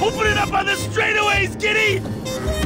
Open it up on the straightaways, Giddy!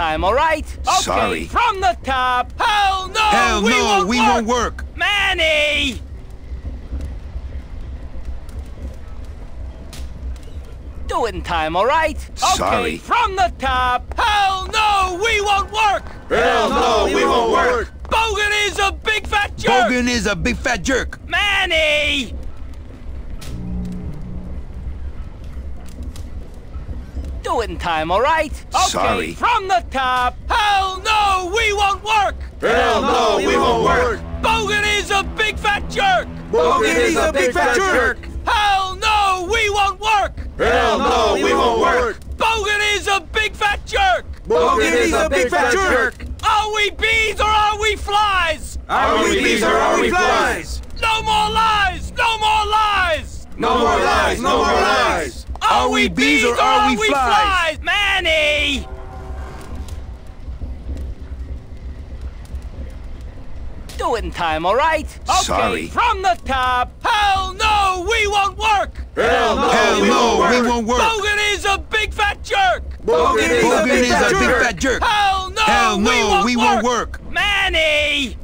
Do it in time, alright? Okay, Sorry. from the top. Hell no, Hell we no, won't we work! won't work. Manny! Do it in time, alright? Okay, Sorry. from the top. Hell no, we won't work! Hell no, we won't work! Bogan is a big fat jerk! Bogan is a big fat jerk. Manny! Do it in time, alright? Okay, Sorry. from the top. Hell no, we won't work! Hell no, we won't work! Bogan is a big fat jerk! Bogan is a big fat jerk! Hell no, we won't work! Hell no, we won't work! Bogan is a big fat jerk! Bogan is a big fat jerk! Are we bees or are we flies? Are we bees or are we flies? No more lies! No more lies! No more lies, no more lies! Are we bees or are we flies? flies? Manny! Do it in time, alright? Okay, Sorry. from the top. Hell no, we won't work! Hell no, Hell we no, won't we work! won't work. Bogan is a big fat jerk! Bogan is a Bogan big is fat a big jerk! fat jerk. Hell no, Hell we won't we work! won't work. Manny!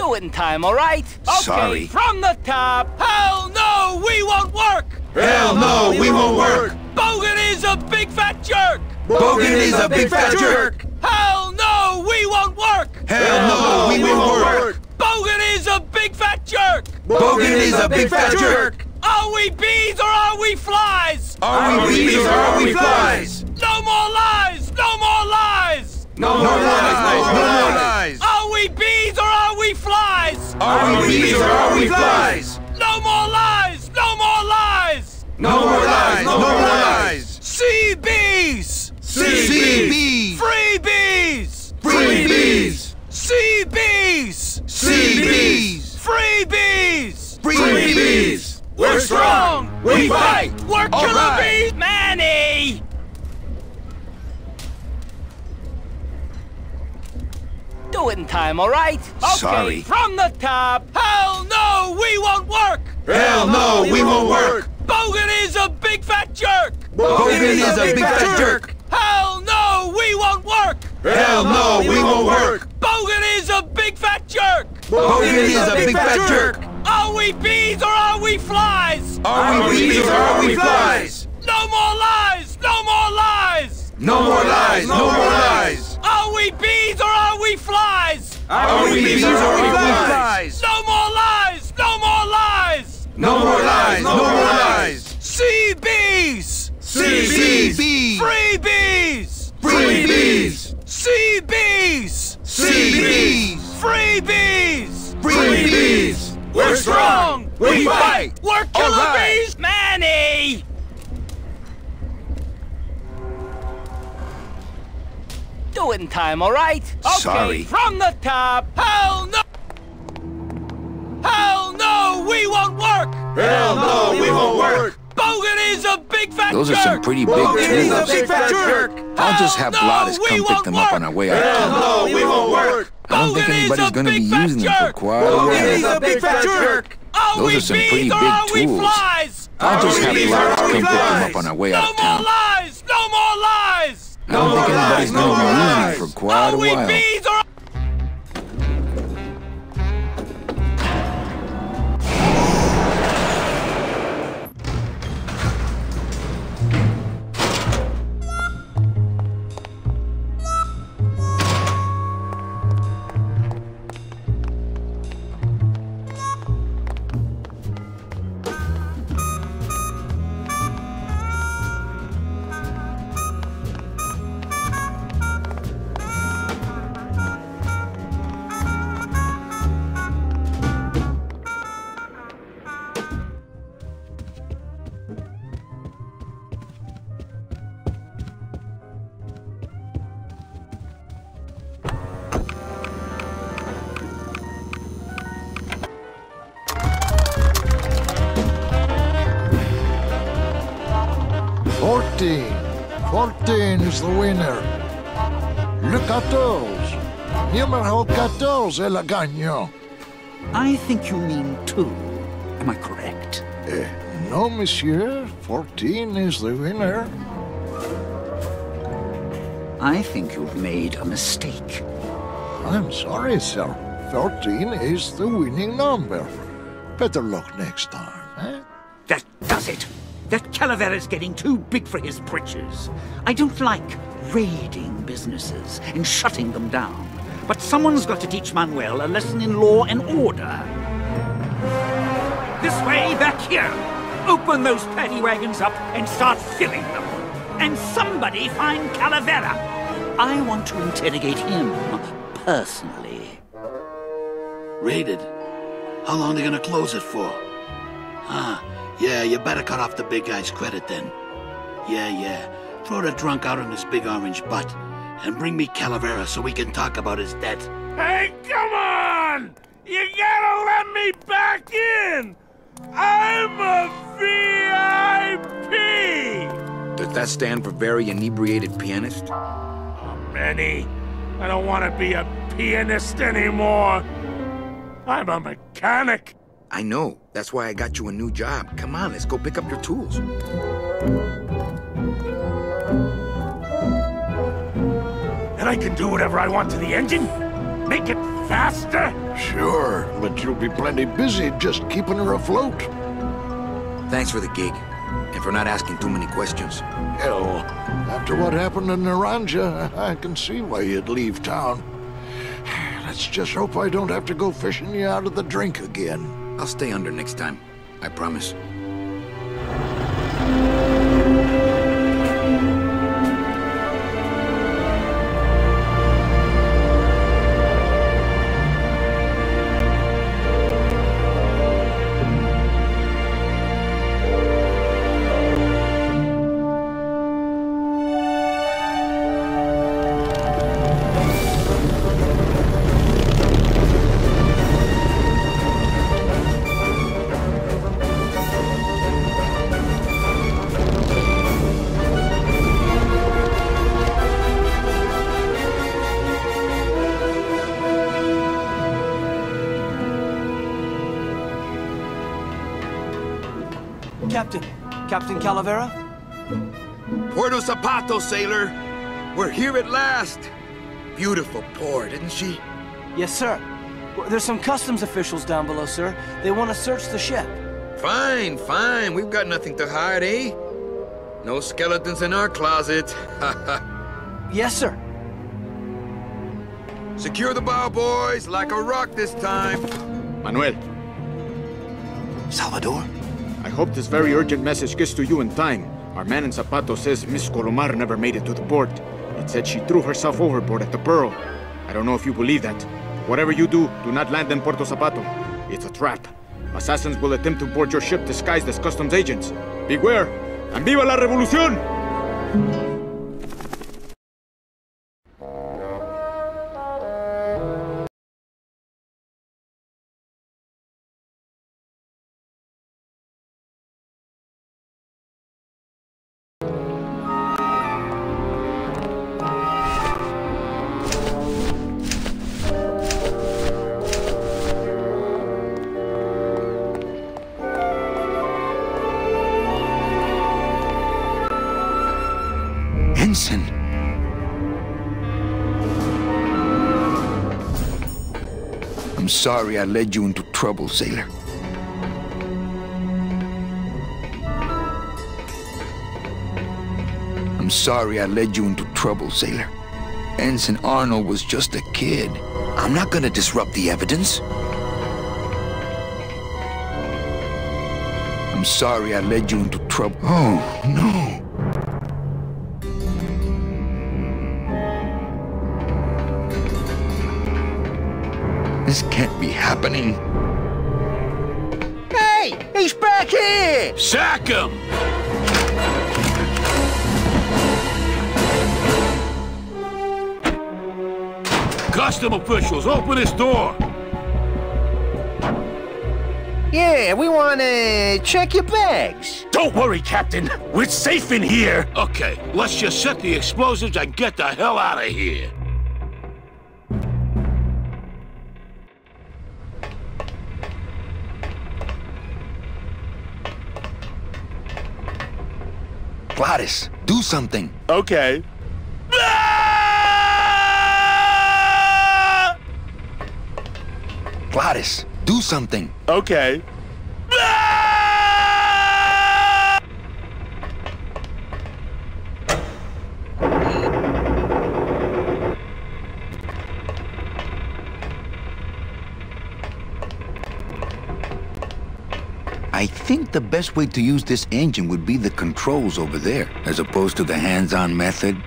Do it in time, alright? Okay, Sorry. from the top. Hell no, we won't work! Hell no, we won't work! Bogan is a big fat jerk! Bogan is a big fat jerk. Hell no, we won't work! Hell no, we won't work. Bogan is a big fat jerk! Bogan is a big fat jerk. Are we bees or are we flies? Are we bees or are we flies? No more lies! No more lies! No more No lies, no lies, more no more lies! lies. Are we bees or are we flies? Are we bees or are we flies? No more lies! No more lies! No more lies, no more lies! Sea bees! Sea bees. Free bees! Free bees. Sea bees! Sea bees. Free bees! Free bees. We're strong! We fight! We're All killer bees! Manny! Do it in time, alright? Okay, Sorry. from the top. Hell no, we won't work! Hell no, we won't work! Bogan is a big fat jerk! Bogan is a big fat jerk. Hell no, we won't work! Hell no, we won't work! Bogan is a big fat jerk! Bogan is a big fat jerk. Are we bees or are we flies? Are we bees or are we flies? No more lies! No more lies! No more lies, no more lies! Are we bees or we? Are we bees or are we flies? No more lies! No more lies! No more lies, no more lies! Sea bees! Sea Sea bees! bees. Free bees! Free bees! Sea bees! Sea bees! Free bees! Free bees! We're strong! We fight! We're killer bees! Manny! Do it in time, alright? Okay, Sorry. from the top. Hell no! Hell no, we won't work! Hell no, we won't work! Bogan is a big fat Those are jerk! some pretty big Bogan is a big fat jerk! I'll just have Hell no, Glottis come pick won't them up on our way out of Hell town. no, we won't work! I don't think Bogan is anybody's gonna be big fat using them for jerk. quite a Bogan is while. a big fat jerk! Are Those are some pretty big we tools. flies? I'll just have we Glottis come pick them up on our way out of more town. lies! No more lies! I don't think more lies, anybody's no gonna be more using lies. them for quite Are a we while. 14. 14 is the winner. Le 14. Numéro 14 est le gagnant. I think you mean two. Am I correct? Eh, no, monsieur. 14 is the winner. I think you've made a mistake. I'm sorry, sir. 14 is the winning number. Better luck next time, eh? That does it. That Calavera's getting too big for his britches. I don't like raiding businesses and shutting them down. But someone's got to teach Manuel a lesson in law and order. This way, back here. Open those paddy wagons up and start filling them. And somebody find Calavera. I want to interrogate him personally. Raided? How long are they gonna close it for? Huh. Yeah, you better cut off the big guy's credit then. Yeah, yeah. Throw the drunk out on his big orange butt. And bring me Calavera so we can talk about his debt. Hey, come on! You gotta let me back in! I'm a VIP! Does that stand for very inebriated pianist? Oh, Manny, I don't want to be a pianist anymore. I'm a mechanic. I know. That's why I got you a new job. Come on, let's go pick up your tools. And I can do whatever I want to the engine? Make it faster? Sure, but you'll be plenty busy just keeping her afloat. Thanks for the gig, and for not asking too many questions. Hell, after what happened in Naranja, I can see why you'd leave town. Let's just hope I don't have to go fishing you out of the drink again. I'll stay under next time. I promise. Puerto Zapato, sailor! We're here at last! Beautiful port, isn't she? Yes, sir. There's some customs officials down below, sir. They want to search the ship. Fine, fine. We've got nothing to hide, eh? No skeletons in our closet. Yes, sir. Secure the bow, boys, like a rock this time. Manuel, Salvador? I hope this very urgent message gets to you in time. Our man in Zapato says Miss Colomar never made it to the port. It said she threw herself overboard at the Pearl. I don't know if you believe that. Whatever you do, do not land in Puerto Zapato. It's a trap. Assassins will attempt to board your ship disguised as customs agents. Beware, and viva la revolución! Sorry I led you into trouble, sailor. I'm sorry I led you into trouble, sailor. Ensign Arnold was just a kid. I'm not gonna disrupt the evidence. I'm sorry I led you into trouble. Oh, no. This can't be happening. Hey! He's back here! Sack him! Custom officials, open this door! Yeah, we want to check your bags. Don't worry, Captain. We're safe in here. Okay, let's just set the explosives and get the hell out of here. Glottis, do something. Okay. Glottis, do something. Okay. I think the best way to use this engine would be the controls over there, as opposed to the hands-on method.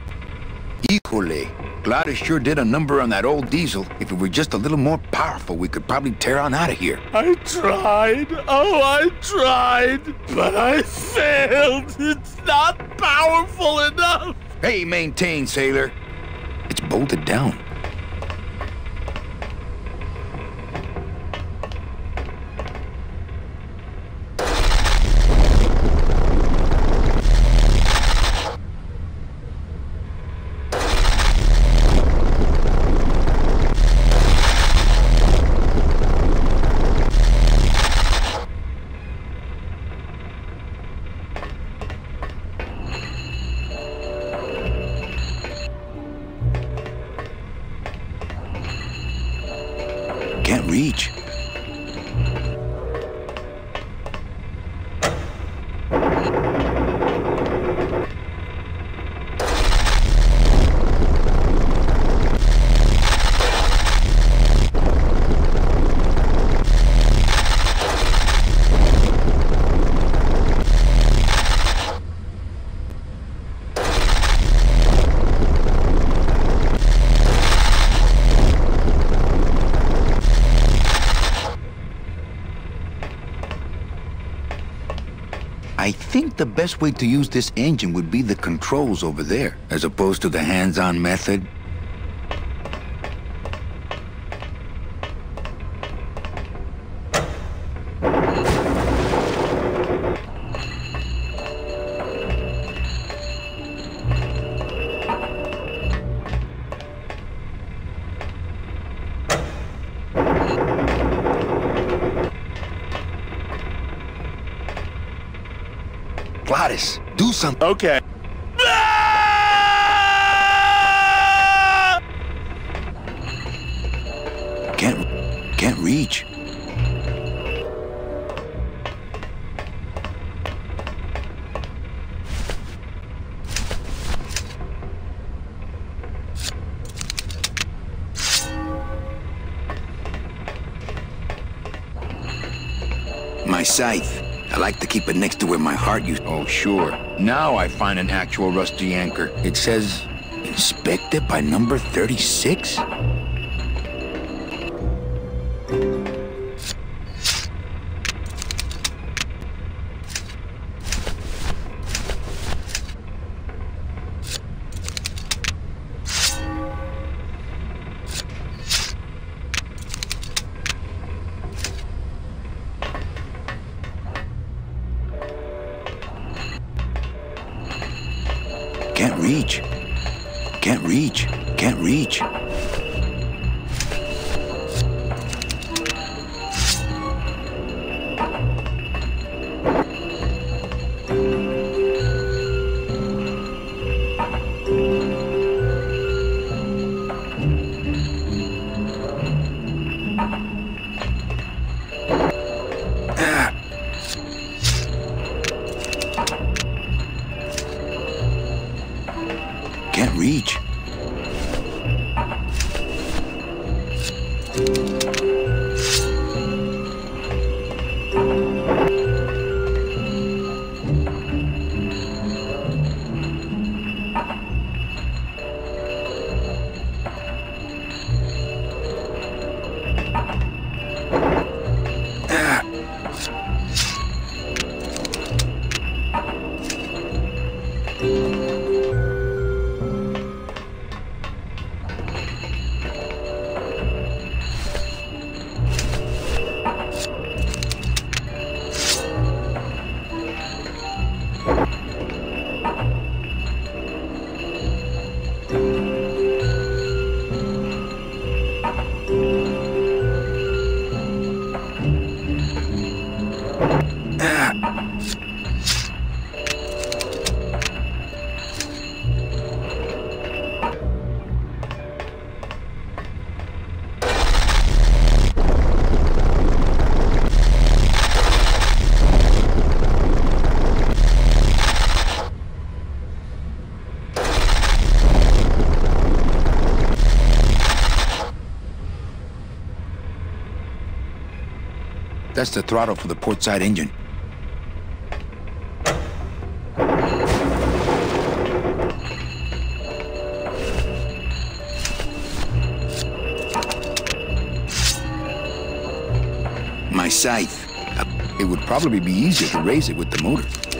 Híjole, Glottis sure did a number on that old diesel. If it were just a little more powerful, we could probably tear on out of here. I tried. Oh, I tried. But I failed. It's not powerful enough. Hey, maintain, sailor. It's bolted down. Best way to use this engine would be the controls over there, as opposed to the hands-on method. Glottis, do something. Okay. Keep it next to where my heart used. Oh, sure. Now I find an actual rusty anchor. It says, inspected by number 36? Can't reach. That's the throttle for the port side engine. My scythe. It would probably be easier to raise it with the motor.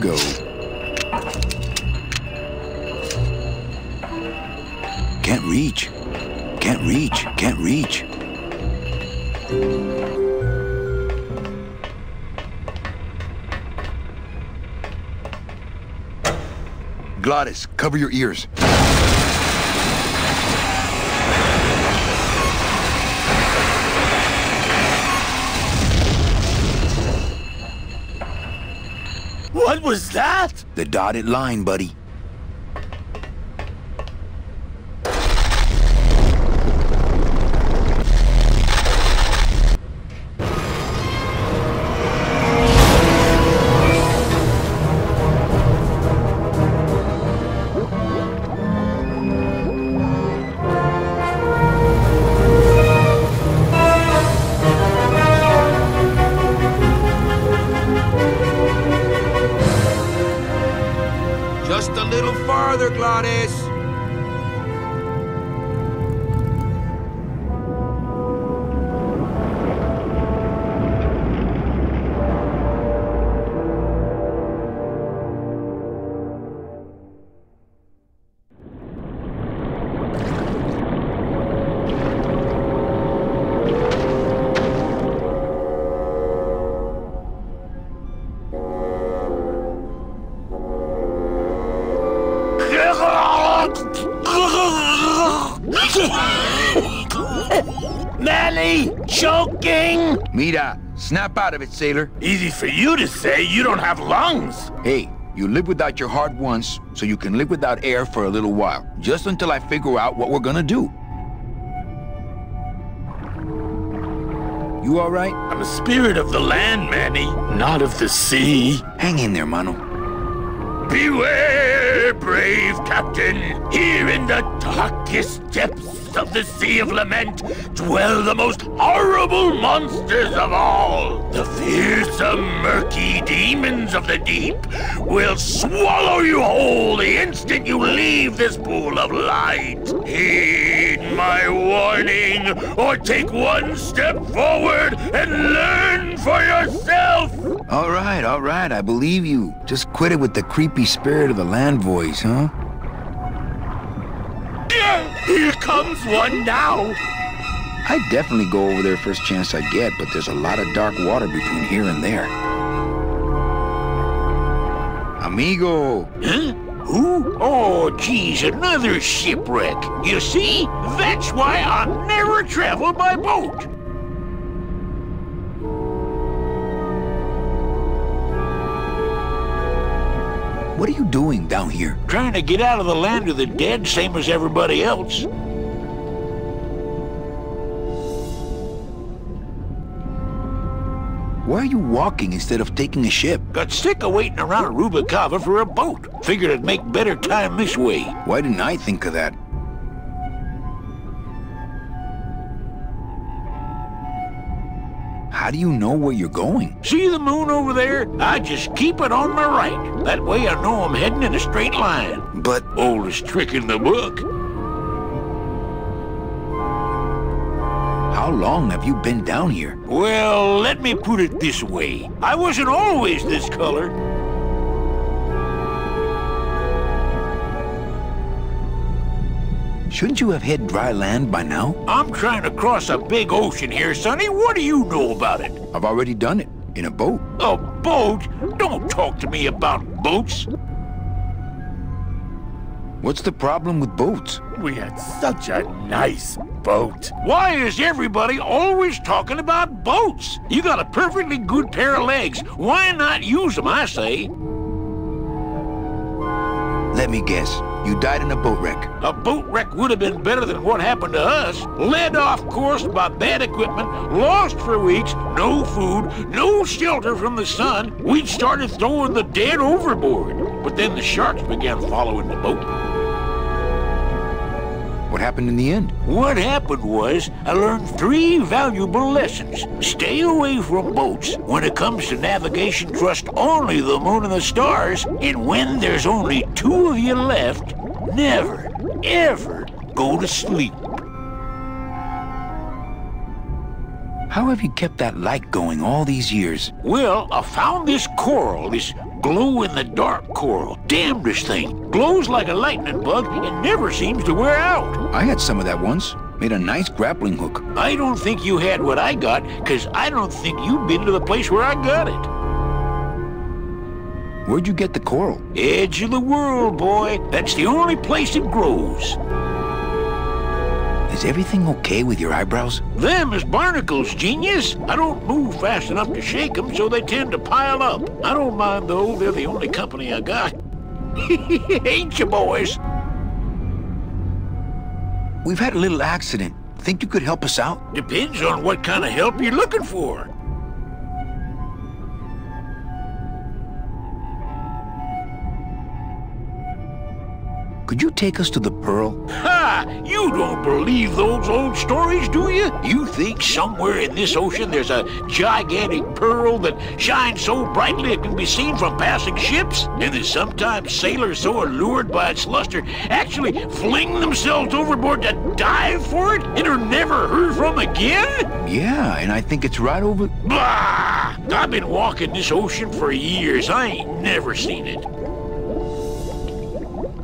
Go. Can't reach. Can't reach. Can't reach. Glottis, cover your ears. What was that? The dotted line, buddy. Mira, snap out of it, sailor. Easy for you to say, you don't have lungs. Hey, you live without your heart once, so you can live without air for a little while. Just until I figure out what we're gonna do. You all right? I'm a spirit of the land, Manny, not of the sea. Hang in there, Mano. Beware, brave captain! Here in the darkest depths of the Sea of Lament dwell the most horrible monsters of all! The fearsome, murky demons of the deep will swallow you whole the instant you leave this pool of light! Heed my warning, or take one step forward and learn for yourself! All right, all right, I believe you. Just quit it with the creepy spirit of the land voice, huh? Here comes one now! I'd definitely go over there first chance I get, but there's a lot of dark water between here and there. Amigo! Huh? Who? Oh, geez, another shipwreck. You see? That's why I never travel by boat. What are you doing down here? Trying to get out of the land of the dead, same as everybody else. Why are you walking instead of taking a ship? Got sick of waiting around Rubacava for a boat. Figured I'd make better time this way. Why didn't I think of that? How do you know where you're going? See the moon over there? I just keep it on my right. That way I know I'm heading in a straight line. But Oldest trick in the book. how long have you been down here? Well, let me put it this way. I wasn't always this color. Shouldn't you have hit dry land by now? I'm trying to cross a big ocean here, Sonny. What do you know about it? I've already done it. In a boat. A boat? Don't talk to me about boats. What's the problem with boats? We had such a nice boat. Why is everybody always talking about boats? You got a perfectly good pair of legs. Why not use them, I say? Let me guess. You died in a boat wreck. A boat wreck would have been better than what happened to us. Led off course by bad equipment, lost for weeks, no food, no shelter from the sun. We'd started throwing the dead overboard. But then the sharks began following the boat. What happened in the end? What happened was, I learned three valuable lessons. Stay away from boats. When it comes to navigation, trust only the moon and the stars. And when there's only two of you left, never, ever go to sleep. How have you kept that light going all these years? Well, I found this coral, this glow-in-the-dark coral. Damnedest thing. Glows like a lightning bug and never seems to wear out. I had some of that once. Made a nice grappling hook. I don't think you had what I got, because I don't think you've been to the place where I got it. Where'd you get the coral? Edge of the world, boy. That's the only place it grows. Is everything okay with your eyebrows? Them is barnacles, genius. I don't move fast enough to shake them, so they tend to pile up. I don't mind, though. They're the only company I got. Ain't you, boys? We've had a little accident. Think you could help us out? Depends on what kind of help you're looking for. Could you take us to the Pearl? Ha! You don't believe those old stories, do you? You think somewhere in this ocean there's a gigantic pearl that shines so brightly it can be seen from passing ships? And that sometimes sailors so allured by its luster actually fling themselves overboard to dive for it and are never heard from again? Yeah, and I think it's right over... Bah! I've been walking this ocean for years. I ain't never seen it.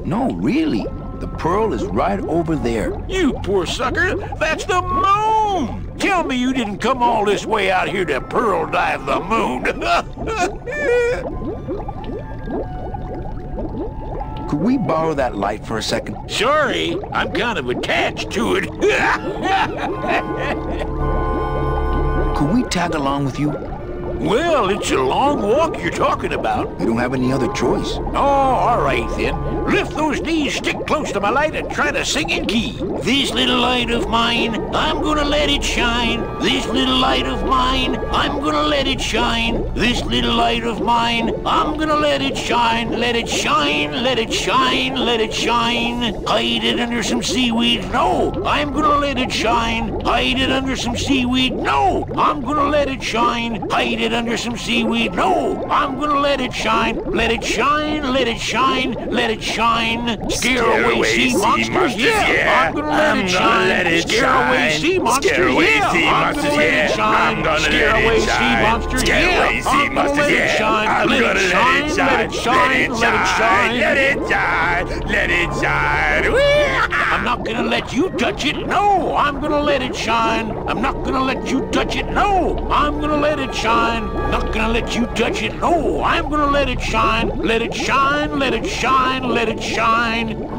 No, really. The Pearl is right over there. You poor sucker! That's the moon! Tell me you didn't come all this way out here to pearl dive the moon. Could we borrow that light for a second? Sorry, I'm kind of attached to it. Could we tag along with you? Well, it's a long walk you're talking about. We don't have any other choice. Oh, all right then. Lift those knees, stick close to my light, and try to sing in key. This little light of mine I'm gonna let it shine. This little light of mine, I'm gonna let it shine. This little light of mine, I'm gonna let it shine. Let it shine, let it shine, let it shine. Hide it under some seaweed. No, I'm gonna let it shine. Hide it under some seaweed. No, I'm gonna let it shine. Hide it under some seaweed. No, I'm gonna let it shine. Let it shine, let it shine, let it shine. Scare, away, sea monsters. Yeah, I'm gonna let it shine. Scare away sea monsters. Yeah, I'm gonna let it shine. Scare away shine. monsters. Scare yeah, I'm gonna let it shine. Let it let shine. it Let it shine. Let it shine. Let it shine. Let it shine. I'm not gonna let you touch it. No, I'm gonna let it shine. I'm not gonna let you touch it. No, I'm gonna let it shine. Not gonna let you touch it. No, I'm gonna let it shine. Let it shine. Let it shine. Let it shine.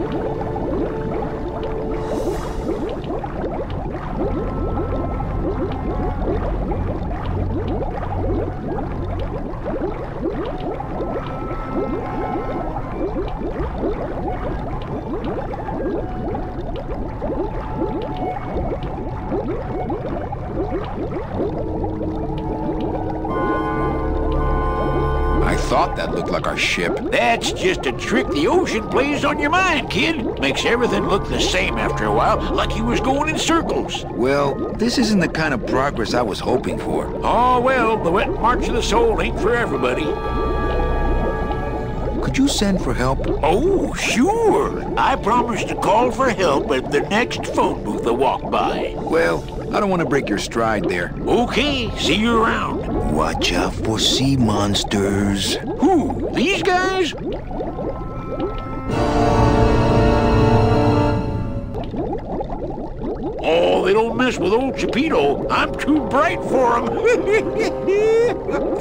That's just a trick the ocean plays on your mind, kid. Makes everything look the same after a while, like you was going in circles. Well, this isn't the kind of progress I was hoping for. Oh, well, the wet march of the soul ain't for everybody. Could you send for help? Oh, sure. I promised to call for help at the next phone booth I walk by. Well, I don't want to break your stride there. Okay, see you around. Watch out for sea monsters. These guys? Oh, they don't mess with old Chepito. I'm too bright for 'em.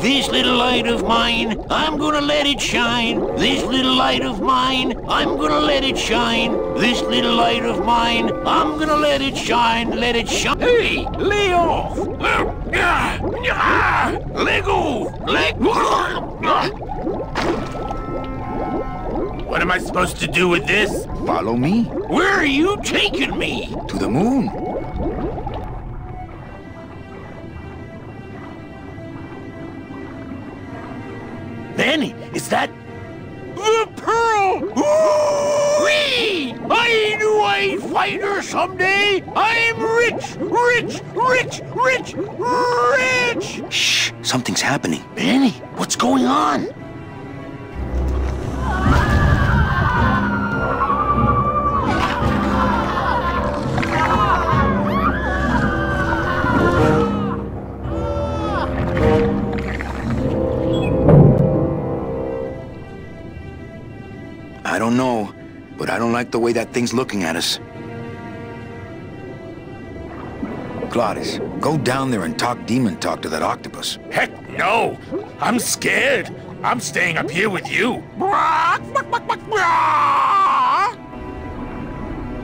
this little light of mine, I'm gonna let it shine. This little light of mine, I'm gonna let it shine. This little light of mine, I'm gonna let it shine. Let it shine. Hey, lay off. Let go. What am I supposed to do with this? Follow me Where are you taking me? to the moon. Manny, is that... The pearl! Whee! I knew I'd find her someday! I'm rich, rich, rich, rich, rich! Shh, something's happening. Manny, what's going on? I don't like the way that thing's looking at us. Glottis, go down there and talk demon talk to that octopus. Heck no! I'm scared. I'm staying up here with you.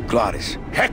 Glottis, Heck,